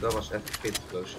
dat was echt pittig.